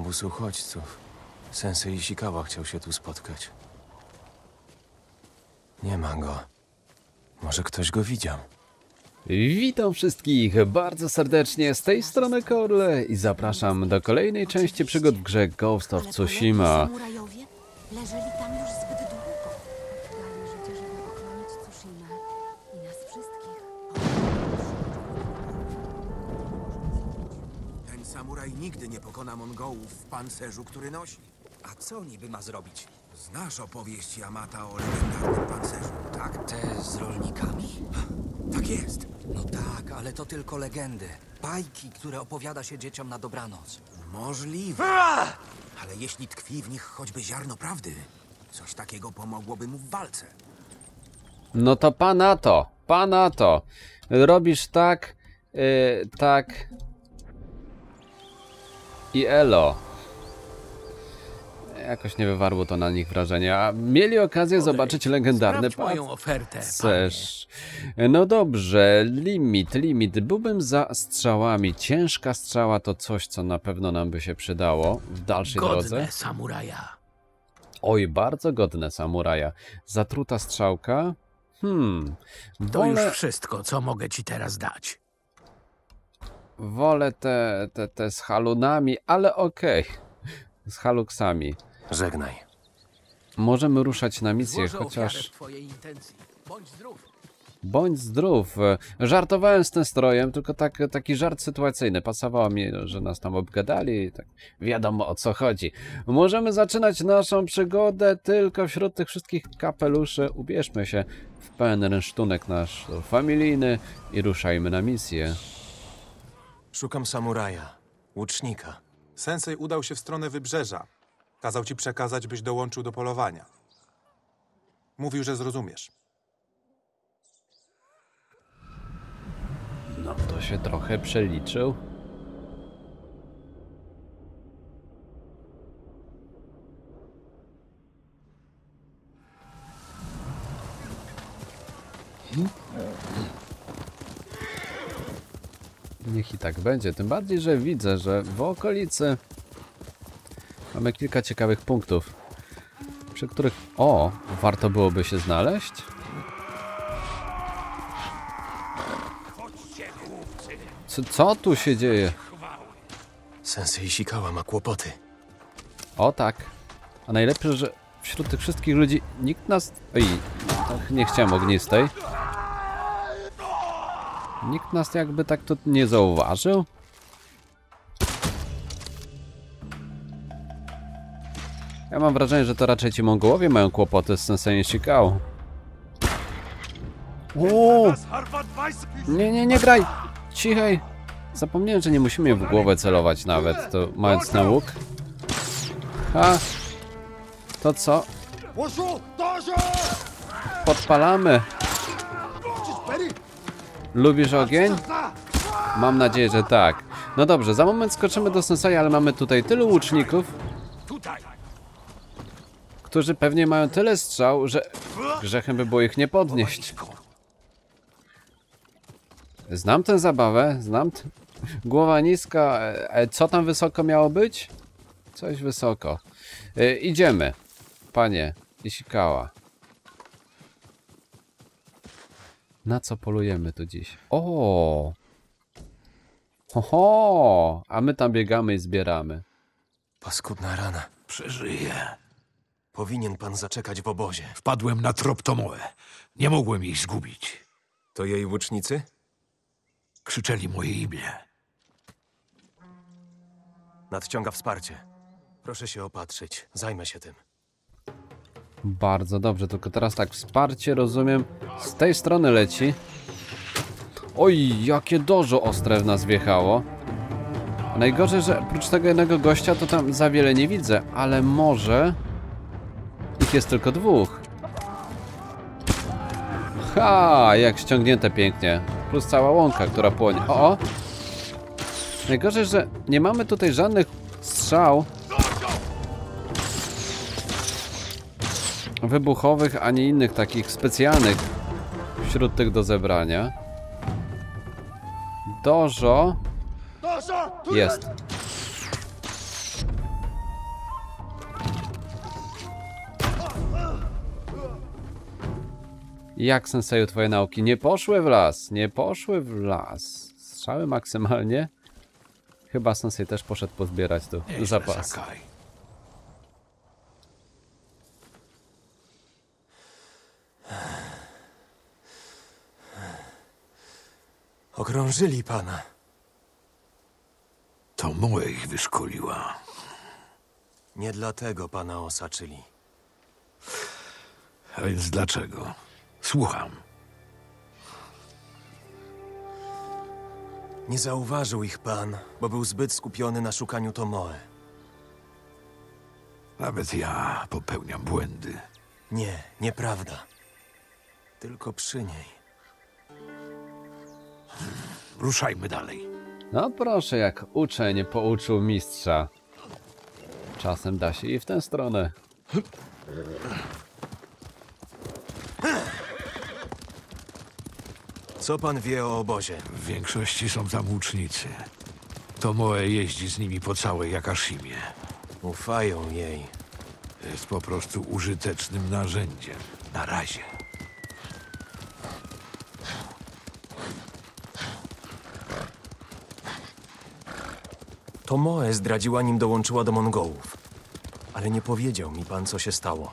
obóz uchodźców. Sensei Ishikawa chciał się tu spotkać. Nie ma go. Może ktoś go widział. Witam wszystkich bardzo serdecznie z tej strony Korle i zapraszam do kolejnej części przygód w grze Ghost of Tsushima. Samuraj nigdy nie pokona Mongołów w pancerzu, który nosi. A co niby ma zrobić? Znasz opowieść Yamata o legendarnym pancerzu, tak? Te z rolnikami? Tak jest. No tak, ale to tylko legendy. Bajki, które opowiada się dzieciom na dobranoc. Możliwe. Ale jeśli tkwi w nich choćby ziarno prawdy, coś takiego pomogłoby mu w walce. No to pana to, pana to. Robisz tak, yy, tak i elo. Jakoś nie wywarło to na nich wrażenia. Mieli okazję zobaczyć ofertę, pancerz. No dobrze, limit, limit. Byłbym za strzałami. Ciężka strzała to coś, co na pewno nam by się przydało w dalszej Godne drodze. samuraja. Oj, bardzo godne samuraja. Zatruta strzałka? Hmm. To już wszystko, co mogę ci teraz dać. Wolę te, te, te z halunami, ale okej. Z haluksami. Żegnaj. Możemy ruszać na misję, Złożę chociaż w twojej intencji. Bądź zdrów. bądź zdrów. Żartowałem z tym strojem, tylko tak, taki żart sytuacyjny. Pasowało mi, że nas tam obgadali i tak wiadomo o co chodzi. Możemy zaczynać naszą przygodę tylko wśród tych wszystkich kapeluszy. Ubierzmy się w pełen rynsztunek nasz familijny i ruszajmy na misję. Szukam samuraja. Łucznika. Sensei udał się w stronę wybrzeża. Kazał ci przekazać, byś dołączył do polowania. Mówił, że zrozumiesz. No to się trochę przeliczył. Niech i tak będzie. Tym bardziej, że widzę, że w okolicy mamy kilka ciekawych punktów, przy których, o, warto byłoby się znaleźć. Co, co tu się dzieje? Sensei Ishikawa ma kłopoty. O tak. A najlepsze, że wśród tych wszystkich ludzi nikt nas... Oj, nie chciałem ognistej. Nikt nas jakby tak tu nie zauważył. Ja mam wrażenie, że to raczej ci Mongołowie mają kłopoty z Sensei Shikao. O! Nie, nie, nie graj! Cichej! Zapomniałem, że nie musimy w głowę celować nawet, to mając na łuk. Ha! To co? Podpalamy! Lubisz ogień? Mam nadzieję, że tak. No dobrze, za moment skoczymy do Sensei, ale mamy tutaj tylu łuczników, którzy pewnie mają tyle strzał, że grzechem by było ich nie podnieść. Znam tę zabawę, znam. Głowa niska, e, co tam wysoko miało być? Coś wysoko. E, idziemy, panie Isikała. Na co polujemy tu dziś? O! Ho, a my tam biegamy i zbieramy. Paskudna rana. Przeżyję. Powinien pan zaczekać w obozie. Wpadłem na trop Tomoe. Nie mogłem ich zgubić. To jej łucznicy? Krzyczeli moje imię. Nadciąga wsparcie. Proszę się opatrzyć. Zajmę się tym. Bardzo dobrze, tylko teraz tak, wsparcie, rozumiem, z tej strony leci. Oj, jakie dożo ostre w nas wjechało. Najgorzej, że oprócz tego jednego gościa to tam za wiele nie widzę, ale może... Ich jest tylko dwóch. Ha, jak ściągnięte pięknie. Plus cała łąka, która płonie. O, o. Najgorzej, że nie mamy tutaj żadnych strzał wybuchowych, ani innych takich specjalnych wśród tych do zebrania. Dożo jest. Jak, senseju, twoje nauki? Nie poszły w las, nie poszły w las. Strzały maksymalnie. Chyba sensej też poszedł pozbierać tu zapas. Okrążyli pana. To Moe ich wyszkoliła. Nie dlatego pana osaczyli. A więc dlaczego? Słucham. Nie zauważył ich pan, bo był zbyt skupiony na szukaniu Tomoe. Nawet ja popełniam błędy. Nie, nieprawda. Tylko przy niej. Ruszajmy dalej. No proszę, jak uczeń pouczył mistrza. Czasem da się i w tę stronę. Co pan wie o obozie? W większości są tam łucznicy. To Moe jeździ z nimi po całej Jakashimie. Ufają jej. Jest po prostu użytecznym narzędziem. Na razie. Tomoe zdradziła nim dołączyła do Mongołów. Ale nie powiedział mi pan, co się stało.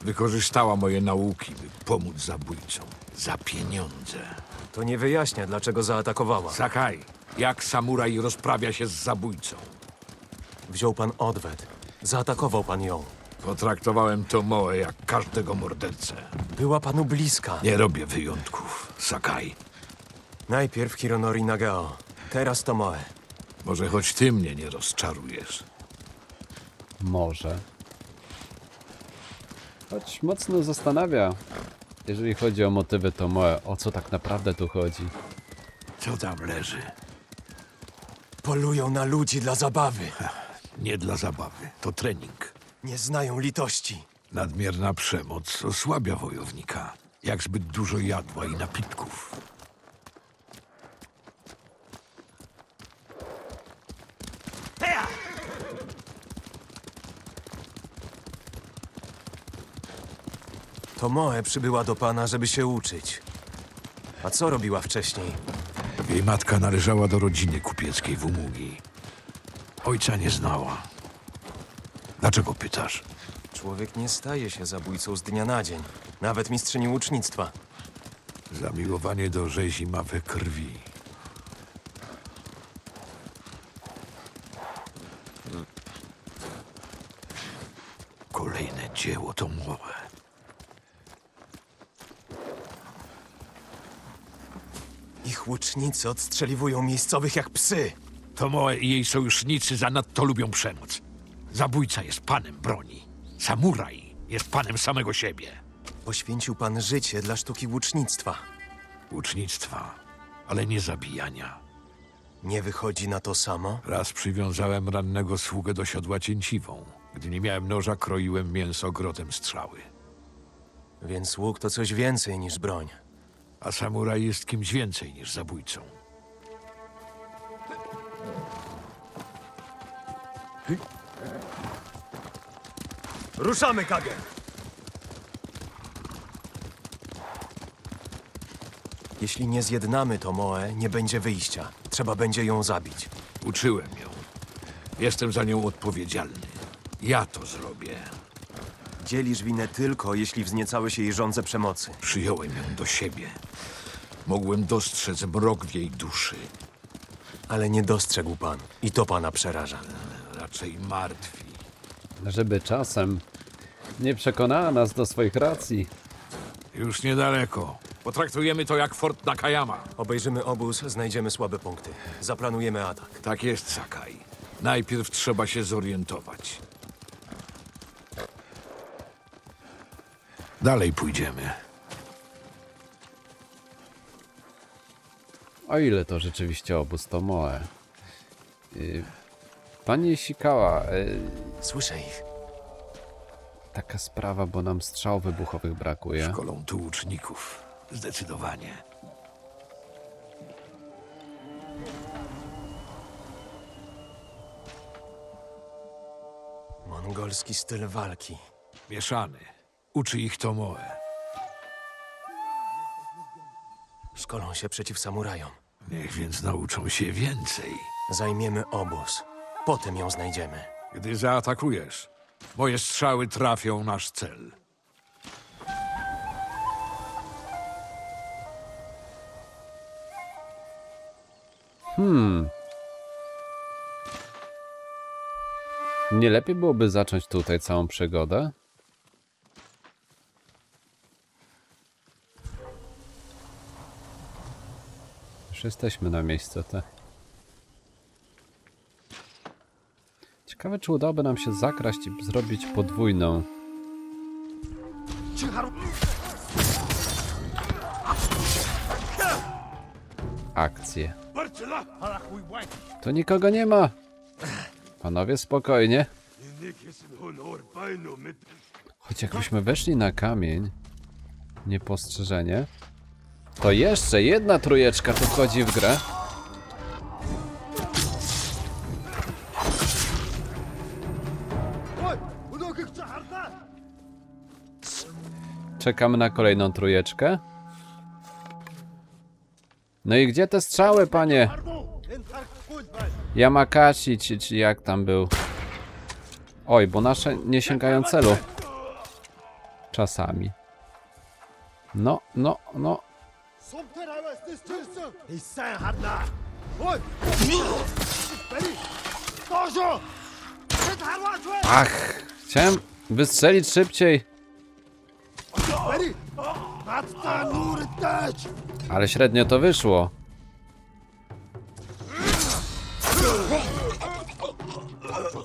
Wykorzystała moje nauki, by pomóc zabójcom. Za pieniądze. To nie wyjaśnia, dlaczego zaatakowała. Sakai, jak samuraj rozprawia się z zabójcą? Wziął pan odwet. Zaatakował pan ją. Potraktowałem to Moe jak każdego mordercę. Była panu bliska. Nie robię wyjątków, Sakai. Najpierw Hironori Nagao, teraz Tomoe. Może choć ty mnie nie rozczarujesz. Może. Choć mocno zastanawia, jeżeli chodzi o motywy Tomoe, o co tak naprawdę tu chodzi. Co tam leży? Polują na ludzi dla zabawy. Nie dla zabawy, to trening. Nie znają litości. Nadmierna przemoc osłabia wojownika, jak zbyt dużo jadła i napitków. Tomoe przybyła do pana, żeby się uczyć. A co robiła wcześniej? Jej matka należała do rodziny kupieckiej w Umugi. Ojca nie znała. Dlaczego pytasz? Człowiek nie staje się zabójcą z dnia na dzień. Nawet mistrzyni łucznictwa. Zamiłowanie do rzezi ma we krwi. Kolejne dzieło to młode. Ich łucznicy odstrzeliwują miejscowych jak psy. Tomoe i jej sojusznicy zanadto lubią przemoc. Zabójca jest panem broni. Samuraj jest panem samego siebie. Poświęcił pan życie dla sztuki łucznictwa. Łucznictwa, ale nie zabijania. Nie wychodzi na to samo? Raz przywiązałem rannego sługę do siodła cięciwą. Gdy nie miałem noża, kroiłem mięso grotem strzały. Więc łuk to coś więcej niż broń. A samuraj jest kimś więcej niż zabójcą. Ruszamy, Kage! Jeśli nie zjednamy Tomoe, nie będzie wyjścia. Trzeba będzie ją zabić. Uczyłem ją. Jestem za nią odpowiedzialny. Ja to zrobię. Dzielisz winę tylko, jeśli wzniecały się jej żądze przemocy. Przyjąłem ją do siebie. Mogłem dostrzec mrok w jej duszy. Ale nie dostrzegł pan. I to pana przeraża. Raczej martwi. Żeby czasem nie przekonała nas do swoich racji. Już niedaleko. Potraktujemy to jak Fort Nakayama. Obejrzymy obóz, znajdziemy słabe punkty. Zaplanujemy atak. Tak jest, Sakai. Najpierw trzeba się zorientować. Dalej pójdziemy. O ile to rzeczywiście obóz Tomoe. Y, Pani Ishikawa, y, Słyszę ich. taka sprawa, bo nam strzał wybuchowych brakuje. Szkolą tu łuczników. Zdecydowanie. Mongolski styl walki. Mieszany. Uczy ich Tomoe. Szkolą się przeciw samurajom. Niech więc nauczą się więcej. Zajmiemy obóz. Potem ją znajdziemy. Gdy zaatakujesz, moje strzały trafią nasz cel. Nie lepiej byłoby zacząć tutaj całą przygodę? Jesteśmy na miejscu, tak? Ciekawe, czy udałoby nam się zakraść i zrobić podwójną. Akcję. Tu nikogo nie ma. Panowie, spokojnie. Choć jakbyśmy weszli na kamień, niepostrzeżenie, to jeszcze jedna trójeczka tu wchodzi w grę. Czekamy na kolejną trójeczkę. No i gdzie te strzały, panie? Yamakashi, czy, czy jak tam był? Oj, bo nasze nie sięgają celu. Czasami. No, no, no. Ach, chciałem wystrzelić szybciej. Ale średnio to wyszło.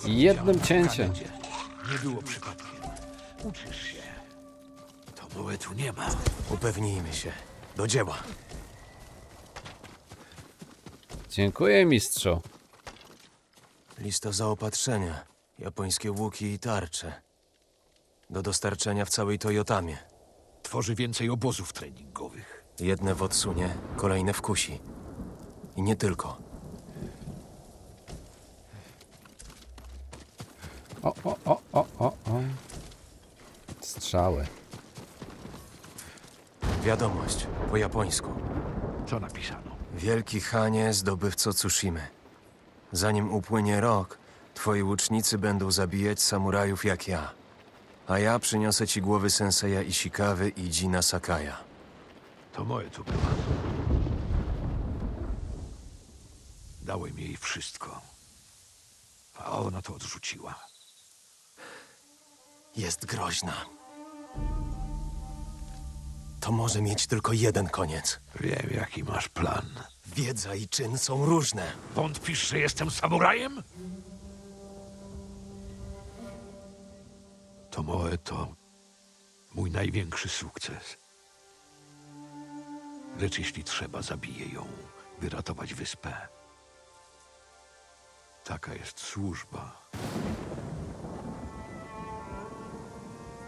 Jednym cięciem. Nie było przypadkiem. Uczysz się. To moje tu nie ma. Upewnijmy się. Do dzieła. Dziękuję, mistrzu. Lista zaopatrzenia. Japońskie łuki i tarcze. Do dostarczenia w całej Toyotamie. Tworzy więcej obozów treningowych. Jedne w Odsunie, kolejne w Kusi. I nie tylko. O, o, o, o, o, o. Strzały. Wiadomość. Po japońsku. Co napisano? Wielki Hanie, zdobywco Tsushimy. Zanim upłynie rok, twoi łucznicy będą zabijać samurajów jak ja. A ja przyniosę ci głowy Senseja Ishikawy i Jina Sakaya. To moje tu była. Dałem jej wszystko. A ona to odrzuciła. Jest groźna. To może mieć tylko jeden koniec. Wiem, jaki masz plan. Wiedza i czyn są różne. Wątpisz, że jestem samurajem? To moje to mój największy sukces. Lecz jeśli trzeba, zabiję ją, by ratować wyspę. Taka jest służba.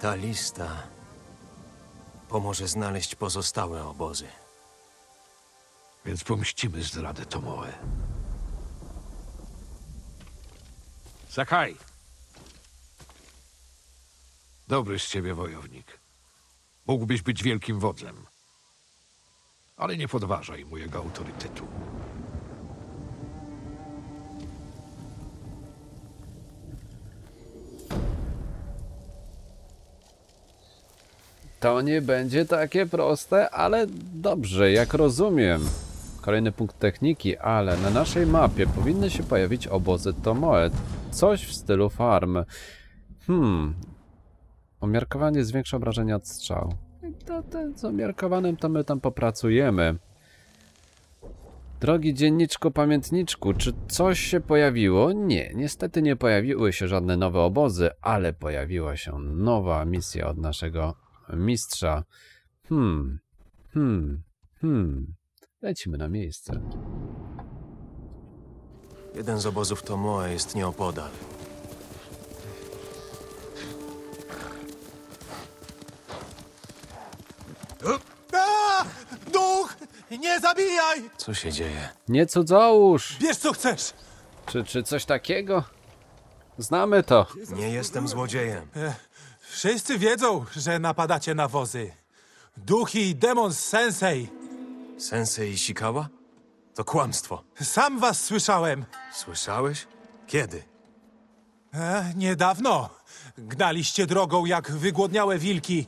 Ta lista pomoże znaleźć pozostałe obozy. Więc pomścimy zdradę Tomoe. Sakaj! Dobry z ciebie wojownik. Mógłbyś być wielkim wodzem. Ale nie podważaj mojego autorytetu. Nie będzie takie proste, ale dobrze, jak rozumiem. Kolejny punkt techniki, ale na naszej mapie powinny się pojawić obozy Tomoe. Coś w stylu farm. Hmm. Umiarkowanie zwiększa obrażenia od strzał. To, to z umiarkowanym to my tam popracujemy. Drogi dzienniczku, pamiętniczku, czy coś się pojawiło? Nie, niestety nie pojawiły się żadne nowe obozy, ale pojawiła się nowa misja od naszego mistrza. Hmm, hmm, hmm. Lecimy na miejsce. Jeden z obozów Tomoe jest nieopodal. Duch! Nie zabijaj! Co się dzieje? Nie cudzołóż! Bierz co chcesz! Czy, czy coś takiego? Znamy to. Nie jestem złodziejem. Wszyscy wiedzą, że napadacie na wozy. Duch i demon z Sensei. Sensei Ishikawa? To kłamstwo. Sam was słyszałem. Słyszałeś? Kiedy? E, niedawno. Gnaliście drogą jak wygłodniałe wilki.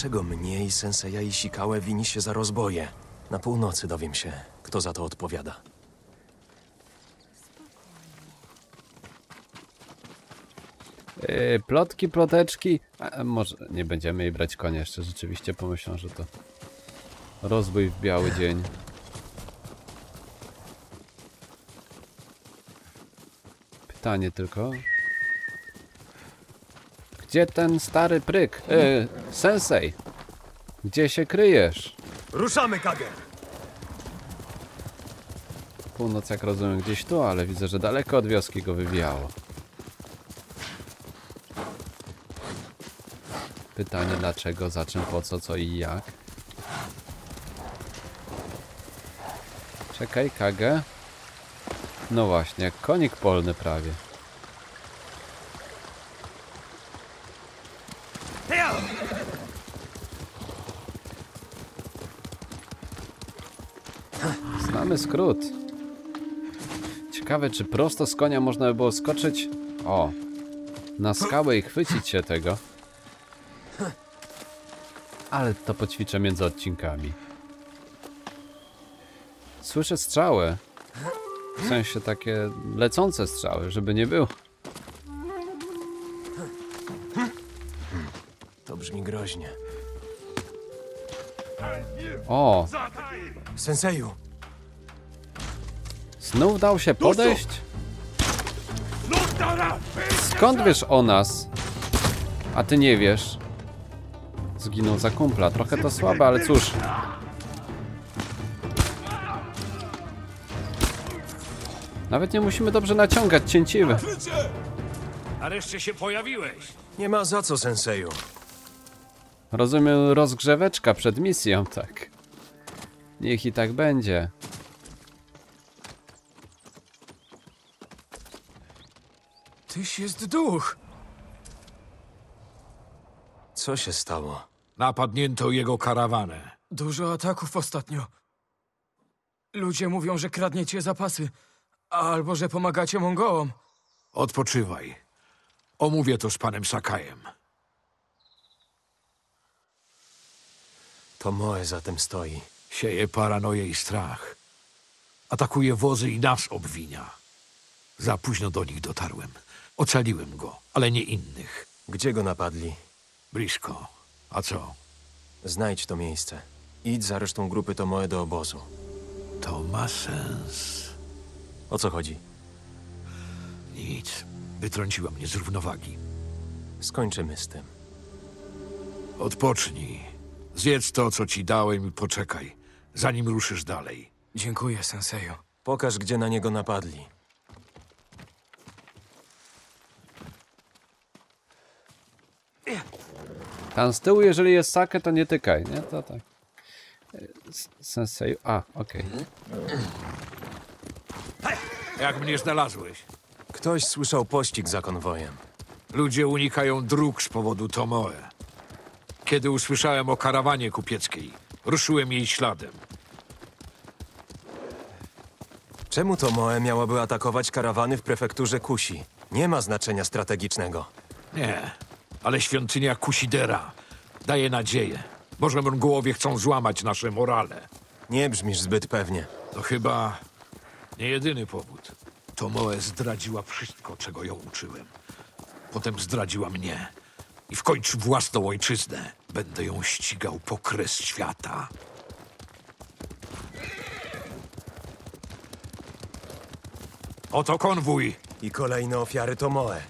Dlaczego mnie i Senseja Ishikawa wini się za rozboje? Na północy dowiem się, kto za to odpowiada. Yy, plotki, ploteczki. A, może nie będziemy jej brać konia jeszcze. Rzeczywiście pomyślą, że to rozbój w biały dzień. Pytanie tylko. Gdzie ten stary pryk? Yy, sensei. Gdzie się kryjesz? Ruszamy, Kage! Północ, jak rozumiem, gdzieś tu, ale widzę, że daleko od wioski go wywijało. Pytanie dlaczego, za czym, po co, co i jak. Czekaj, Kage. No właśnie, jak konik polny prawie. Znamy skrót. Ciekawe, czy prosto z konia można by było skoczyć? O, na skałę i chwycić się tego. Ale to poćwiczę między odcinkami. Słyszę strzały. W sensie takie lecące strzały, żeby nie było. To brzmi groźnie. O, Senseju! Znów dał się podejść? Skąd wiesz o nas? A ty nie wiesz. Zginął za kumpla. Trochę to słabe, ale cóż. Nawet nie musimy dobrze naciągać cięciwy. Nareszcie się pojawiłeś. Nie ma za co, Senseju. Rozumiem rozgrzeweczka przed misją, tak. Niech i tak będzie. Tyś jest duch. Co się stało? Napadnięto jego karawanę. Dużo ataków ostatnio. Ludzie mówią, że kradniecie zapasy. Albo że pomagacie Mongołom. Odpoczywaj. Omówię to z panem Sakajem. To Moe za tym stoi. Sieje paranoję i strach. Atakuje wozy i nas obwinia. Za późno do nich dotarłem. Ocaliłem go, ale nie innych. Gdzie go napadli? Blisko. A co? Znajdź to miejsce. Idź za resztą grupy Tomoe do obozu. To ma sens. O co chodzi? Nic. Wytrąciła mnie z równowagi. Skończymy z tym. Odpocznij. Zjedz to, co ci dałem i poczekaj, zanim ruszysz dalej. Dziękuję, senseju. Pokaż, gdzie na niego napadli. Tam z tyłu, jeżeli jest sakę, to nie tykaj, nie? To tak. Sensei. A, okej. Jak mnie znalazłeś? Ktoś słyszał pościg za konwojem. Ludzie unikają dróg z powodu Tomoe. Kiedy usłyszałem o karawanie kupieckiej, ruszyłem jej śladem. Czemu Tomoe miałaby atakować karawany w prefekturze Kusi? Nie ma znaczenia strategicznego. Nie, ale świątynia Kusidera daje nadzieję. Może Mongołowie chcą złamać nasze morale. Nie brzmisz zbyt pewnie. To chyba nie jedyny powód. Tomoe zdradziła wszystko, czego ją uczyłem. Potem zdradziła mnie. I w końcu własną ojczyznę. Będę ją ścigał po kres świata. Oto konwój. I kolejne ofiary Tomoe.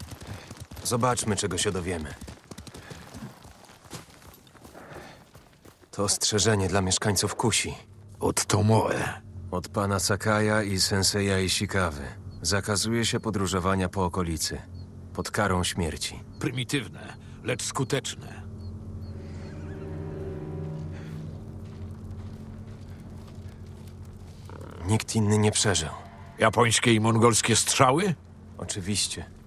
Zobaczmy, czego się dowiemy. To ostrzeżenie dla mieszkańców Kusi. Od Tomoe. Od pana Sakaja i senseja Ishikawy. Zakazuje się podróżowania po okolicy. Pod karą śmierci. Prymitywne, lecz skuteczne. Nikt inny nie przeżył. Japońskie i mongolskie strzały? Oczywiście.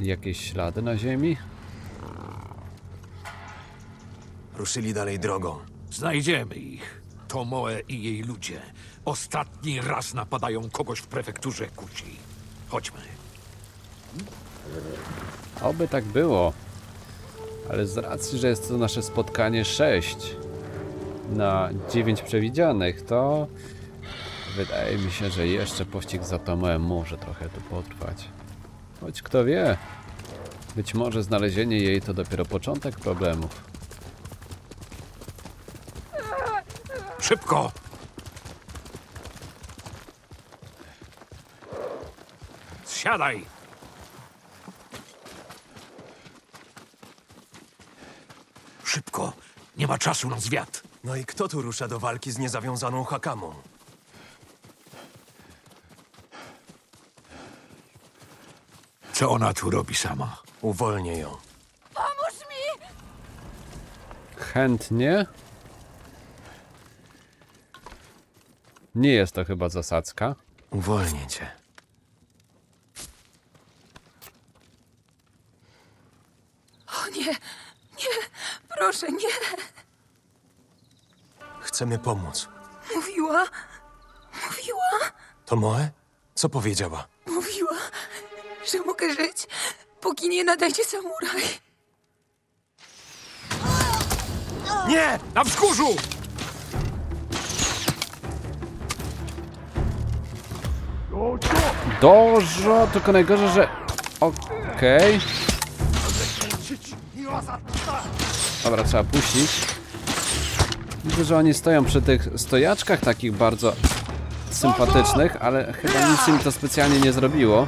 Jakieś ślady na ziemi? Ruszyli dalej drogą. Znajdziemy ich. Tomoe i jej ludzie. Ostatni raz napadają kogoś w prefekturze Kushi. Chodźmy. Oby tak było. Ale z racji, że jest to nasze spotkanie 6 na 9 przewidzianych, to wydaje mi się, że jeszcze pościg za Tomoem może trochę tu potrwać. Choć kto wie, być może znalezienie jej to dopiero początek problemów. Szybko! Zsiadaj! Szybko! Nie ma czasu na zwiat. No i kto tu rusza do walki z niezawiązaną Hakamą? Co ona tu robi sama? Uwolnię ją. Pomóż mi! Chętnie. Nie jest to chyba zasadzka. Uwolnię cię. O nie, nie, proszę, nie. Chcemy pomóc. Mówiła, mówiła, To Moe? Co powiedziała? Że mogę żyć, póki nie nadejdzie samuraj. Nie! Na wzgórzu! Dużo, tylko najgorzej, że... Okej. Dobra, trzeba puścić. Widzę, że oni stoją przy tych stojaczkach takich bardzo sympatycznych, ale chyba nic im to specjalnie nie zrobiło.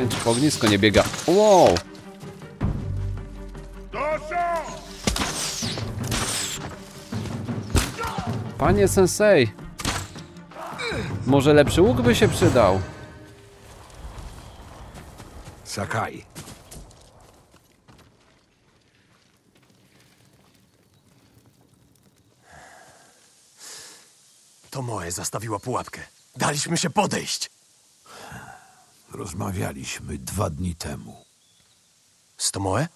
Nie wiem, czy po ognisko nie biega. Wow! Panie sensei! Może lepszy łuk by się przydał? Sakai. To Moe zastawiła pułapkę. Daliśmy się podejść. Rozmawialiśmy dwa dni temu. Z Tomoe?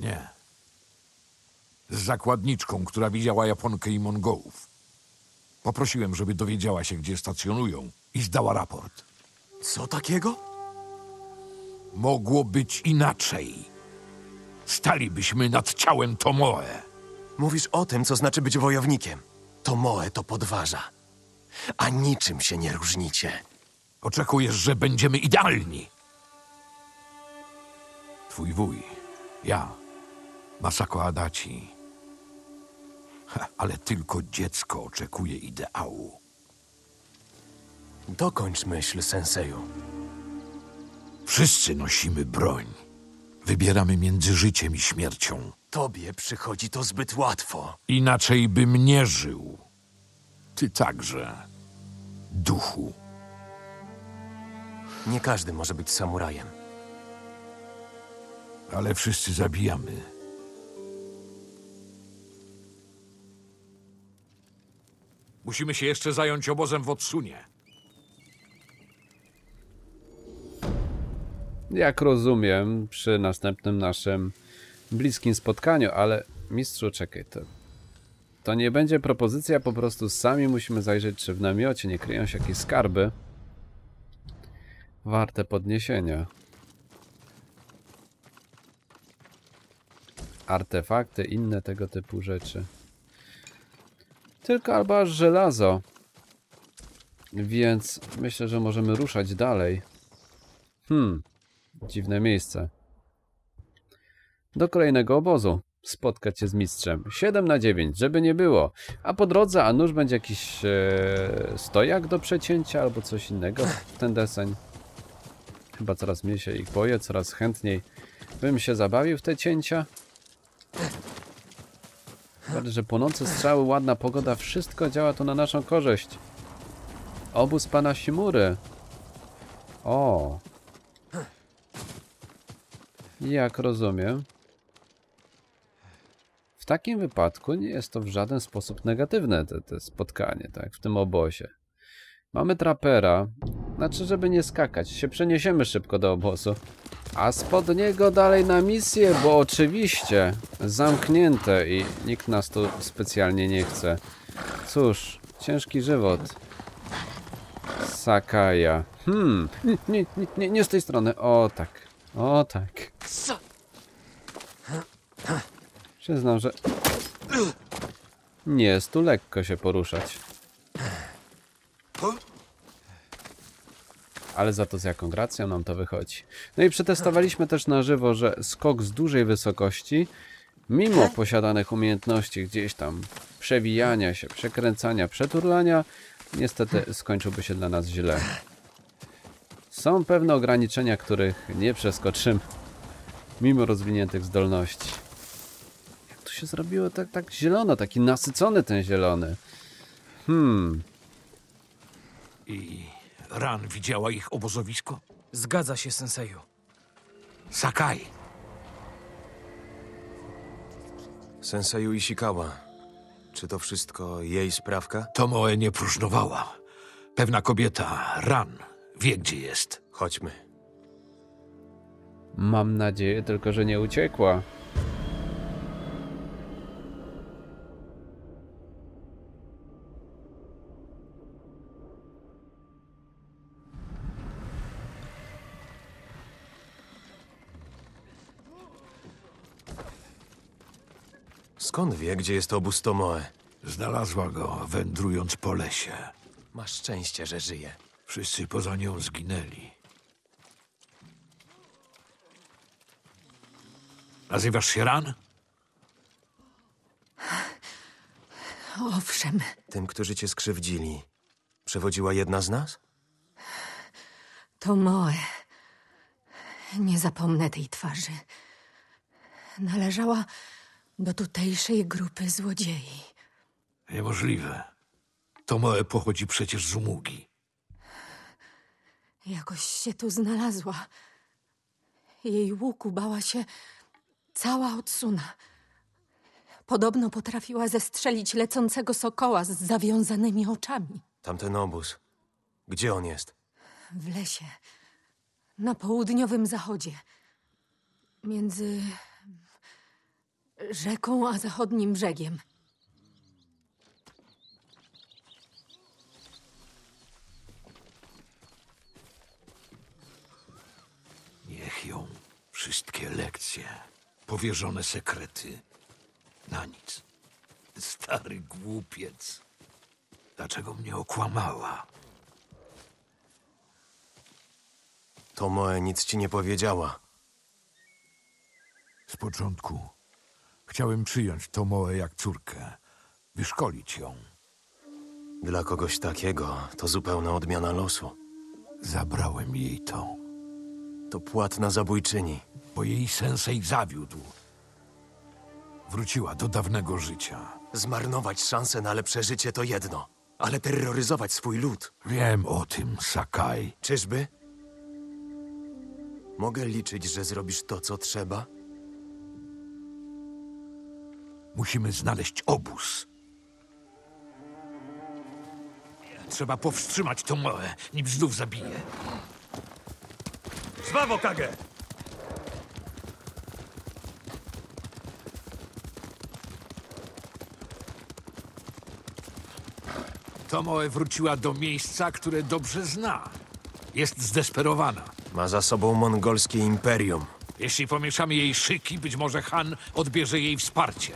Nie. Z zakładniczką, która widziała Japonkę i Mongołów. Poprosiłem, żeby dowiedziała się, gdzie stacjonują i zdała raport. Co takiego? Mogło być inaczej. Stalibyśmy nad ciałem Tomoe. Mówisz o tym, co znaczy być wojownikiem. To Moe to podważa. A niczym się nie różnicie. Oczekujesz, że będziemy idealni. Twój wuj, ja, Masako Adachi. Ha, ale tylko dziecko oczekuje ideału. Dokończ myśl, senseju. Wszyscy nosimy broń. Wybieramy między życiem i śmiercią. Tobie przychodzi to zbyt łatwo. Inaczej bym nie żył. Ty także, duchu. Nie każdy może być samurajem. Ale wszyscy zabijamy. Musimy się jeszcze zająć obozem w Odsunie. Jak rozumiem, przy następnym naszym bliskim spotkaniu, ale mistrzu, czekaj, to, to nie będzie propozycja, po prostu sami musimy zajrzeć, czy w namiocie nie kryją się jakieś skarby warte podniesienia. Artefakty, inne tego typu rzeczy. Tylko albo aż żelazo. Więc myślę, że możemy ruszać dalej. Hmm, dziwne miejsce. Do kolejnego obozu. Spotkać się z mistrzem. 7 na 9, żeby nie było. A po drodze, a nuż będzie jakiś e, stojak do przecięcia albo coś innego w ten deseń. Chyba coraz mniej się ich boję, coraz chętniej bym się zabawił w te cięcia. Fakt, że płonące strzały, ładna pogoda, wszystko działa tu na naszą korzyść. Obóz pana Simury. O, Jak rozumiem, w takim wypadku nie jest to w żaden sposób negatywne, te, te spotkanie, tak, w tym obozie. Mamy trapera, znaczy, żeby nie skakać, się przeniesiemy szybko do obozu, a spod niego dalej na misję, bo oczywiście zamknięte i nikt nas tu specjalnie nie chce. Cóż, ciężki żywot. Sakaja. Hmm, nie, nie, nie, nie, z tej strony. O tak, o tak. Przyznam, że nie jest tu lekko się poruszać. Ale za to z jaką gracją nam to wychodzi. No i przetestowaliśmy też na żywo, że skok z dużej wysokości, mimo posiadanych umiejętności gdzieś tam przewijania się, przekręcania, przeturlania, niestety skończyłby się dla nas źle. Są pewne ograniczenia, których nie przeskoczymy, mimo rozwiniętych zdolności. Jak to się zrobiło tak, tak zielono, taki nasycony ten zielony. Hmm, I Ran widziała ich obozowisko? Zgadza się, senseju. Sakai, Senseju Ishikawa. Czy to wszystko jej sprawka? Tomoe nie próżnowała. Pewna kobieta, Ran, wie gdzie jest. Chodźmy. mam nadzieję tylko, że nie uciekła. Skąd wie, gdzie jest obóz Tomoe? Znalazła go, wędrując po lesie. Masz szczęście, że żyje. Wszyscy poza nią zginęli. Nazywasz się Ran? Owszem, Tym, którzy cię skrzywdzili, przewodziła jedna z nas? to Moe. Nie zapomnę tej twarzy. Należała do tutejszej grupy złodziei. Niemożliwe. Tomoe pochodzi przecież z Umugi. Jakoś się tu znalazła. Jej łuku bała się cała odsuna. Podobno potrafiła zestrzelić lecącego sokoła z zawiązanymi oczami. Tamten obóz. Gdzie on jest? W lesie, na południowym zachodzie. Między rzeką a zachodnim brzegiem. Niech ją wszystkie lekcje, powierzone sekrety. Na nic. Stary głupiec. Dlaczego mnie okłamała? Tomoe nic ci nie powiedziała. Z początku chciałem przyjąć Tomoe jak córkę, wyszkolić ją. Dla kogoś takiego to zupełna odmiana losu. Zabrałem jej to, To płatna zabójczyni. bo jej sensej zawiódł. Wróciła do dawnego życia. Zmarnować szansę na lepsze życie to jedno, ale terroryzować swój lud. Wiem o tym, Sakai. Czyżby? Mogę liczyć, że zrobisz to, co trzeba? Musimy znaleźć obóz. Trzeba powstrzymać Tomoe, nim znów zabije. Zwawo, Kage! Tomoe wróciła do miejsca, które dobrze zna. Jest zdesperowana. Ma za sobą mongolskie imperium. Jeśli pomieszamy jej szyki, być może Han odbierze jej wsparcie.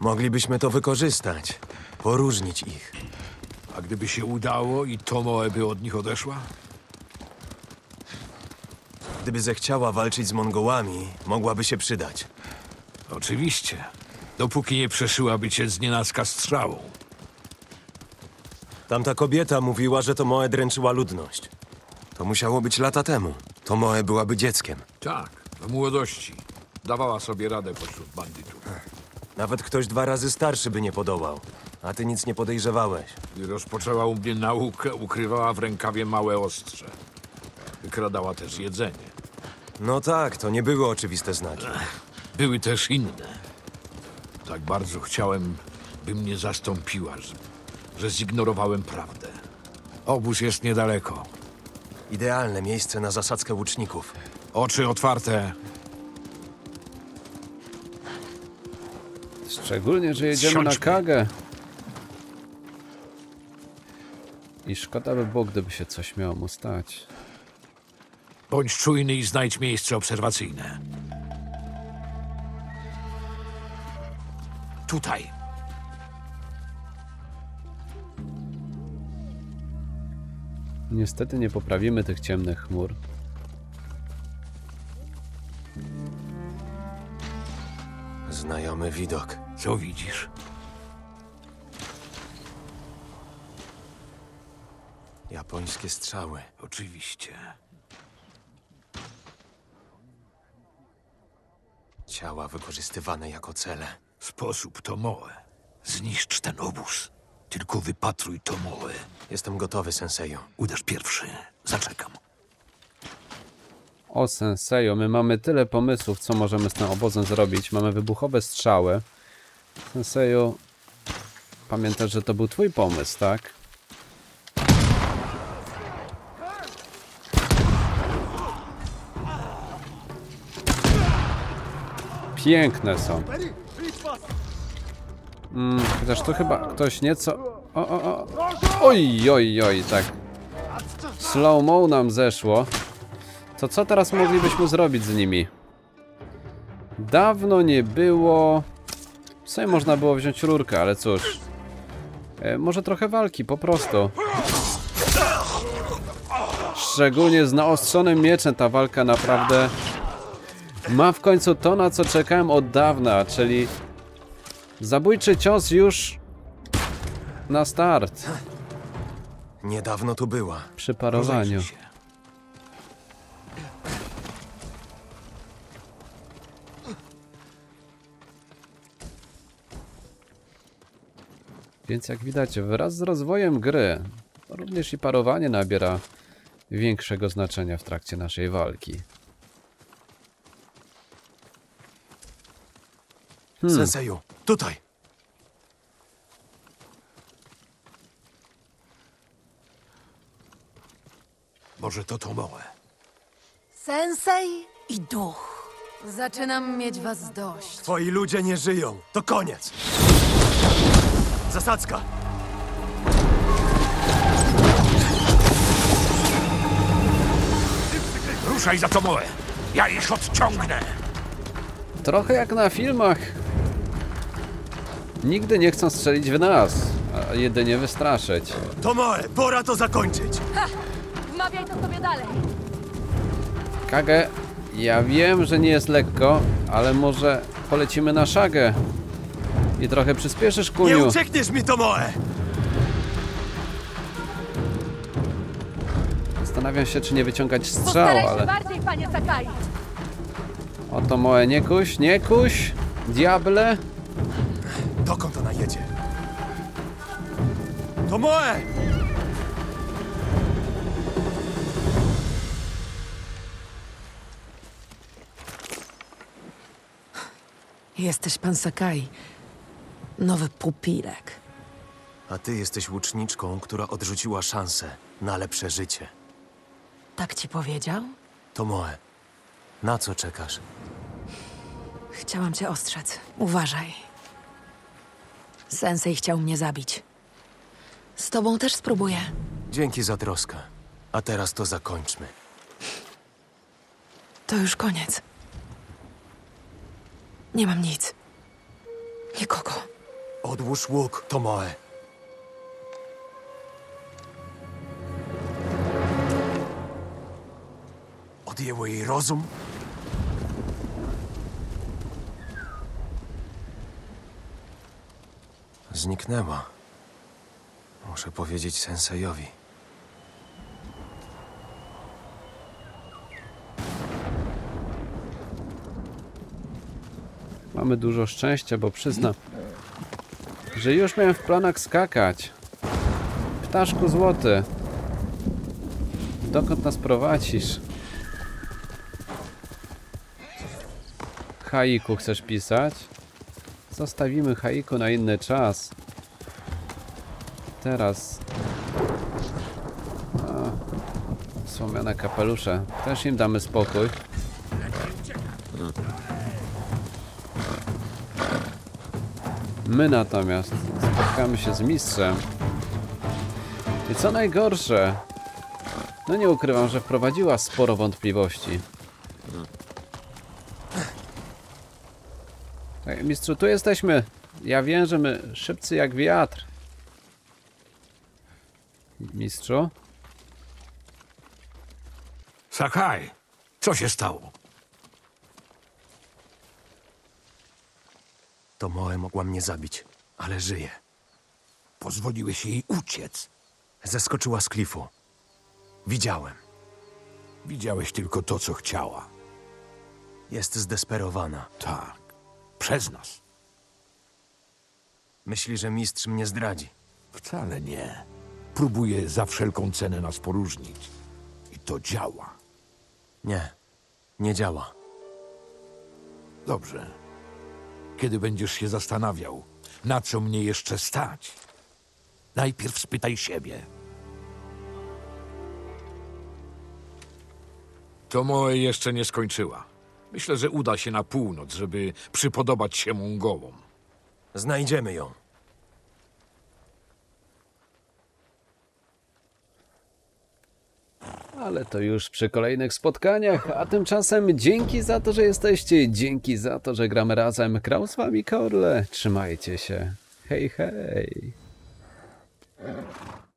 Moglibyśmy to wykorzystać. Poróżnić ich. A gdyby się udało i Tomoe by od nich odeszła? Gdyby zechciała walczyć z Mongołami, mogłaby się przydać. Oczywiście. Dopóki nie przeszyłaby cię z nienacka strzałą. Tamta kobieta mówiła, że to Moe dręczyła ludność. To musiało być lata temu. To Moe byłaby dzieckiem. Tak, w młodości. Dawała sobie radę pośród bandytów. Nawet ktoś dwa razy starszy by nie podołał. A ty nic nie podejrzewałeś. Gdy rozpoczęła u mnie naukę, ukrywała w rękawie małe ostrze. Wykradała też jedzenie. No tak, to nie były oczywiste znaki. Były też inne. Tak bardzo chciałem, by mnie zastąpiła, że, że zignorowałem prawdę. Obóz jest niedaleko. Idealne miejsce na zasadzkę łuczników. Oczy otwarte. Szczególnie, że jedziemy na. Kagę. I szkoda by było, gdyby się coś miało mu stać. Bądź czujny i znajdź miejsce obserwacyjne. Tutaj. Niestety nie poprawimy tych ciemnych chmur. Znajomy widok. Co widzisz? Japońskie strzały. Oczywiście. Ciała wykorzystywane jako cele. Sposób Tomoe. Zniszcz ten obóz. Tylko wypatruj Tomoe. Jestem gotowy, senseju. Uderz pierwszy. Zaczekam. O Sensejo, my mamy tyle pomysłów, co możemy z tym obozem zrobić. Mamy wybuchowe strzały. Sensejo, pamiętasz, że to był twój pomysł, tak? Piękne są. Mm, chociaż tu chyba ktoś nieco... O, o, o. Oj, oj, oj, tak. Slow-mo nam zeszło. To co teraz moglibyśmy zrobić z nimi? Dawno nie było... Sobie można było wziąć rurkę, ale cóż. E, może trochę walki, po prostu. Szczególnie z naostrzonym mieczem ta walka naprawdę ma w końcu to, na co czekałem od dawna, czyli zabójczy cios już na start Niedawno tu była. przy parowaniu. Więc jak widać, wraz z rozwojem gry, również i parowanie nabiera większego znaczenia w trakcie naszej walki. Senseju, tutaj! Może to Tomoe. Sensei i duch. Zaczynam mieć was dość. Twoi ludzie nie żyją. To koniec. Zasadzka! Ruszaj za Tomoe. Ja ich odciągnę. Trochę jak na filmach. Nigdy nie chcą strzelić w nas, a jedynie wystraszyć. Tomoe, pora to zakończyć! Wmawiaj to sobie dalej. Kagę, ja wiem, że nie jest lekko, ale może polecimy na szagę. I trochę przyspieszysz, Nie kuniu. uciekniesz mi, Tomoe! Zastanawiam się, czy nie wyciągać strzał, ale... bardziej, panie Sakai. Oto moje nie kuś, nie kuś, diable. Dokąd ona jedzie? Tomoe! Jesteś pan Sakai. Nowy pupilek. A ty jesteś łuczniczką, która odrzuciła szansę na lepsze życie. Tak ci powiedział? Tomoe, na co czekasz? Chciałam cię ostrzec. Uważaj. Sensei chciał mnie zabić. Z tobą też spróbuję. Dzięki za troskę. A teraz to zakończmy. To już koniec. Nie mam nic. Nikogo. Odłóż łuk, Tomoe. Odjęło jej rozum? Zniknęła. Muszę powiedzieć sensejowi. Mamy dużo szczęścia, bo przyznam, że już miałem w planach skakać. Ptaszku złoty. Dokąd nas prowadzisz? haiku chcesz pisać? Zostawimy haiku na inny czas. Teraz... A, słomiane kapelusze. Też im damy spokój. My natomiast spotkamy się z mistrzem. I co najgorsze, no nie ukrywam, że wprowadziła sporo wątpliwości. Tak, mistrzu, tu jesteśmy. Ja wiem, że my szybcy jak wiatr. Mistrzu? Sakaj, co się stało? To Moe mogła mnie zabić, ale żyje. Pozwoliłeś jej uciec. Zeskoczyła z klifu. Widziałem. Widziałeś tylko to, co chciała. Jest zdesperowana. Tak, przez nas. Myśli, że mistrz mnie zdradzi. Wcale nie. Próbuje za wszelką cenę nas poróżnić. I to działa. Nie, nie działa. Dobrze. Kiedy będziesz się zastanawiał, na co mnie jeszcze stać, najpierw spytaj siebie. To moje jeszcze nie skończyła. Myślę, że uda się na północ, żeby przypodobać się Mongołom. Znajdziemy ją. Ale to już przy kolejnych spotkaniach, a tymczasem dzięki za to, że jesteście, dzięki za to, że gramy razem. Grał z wami Korle. Trzymajcie się. Hej, hej.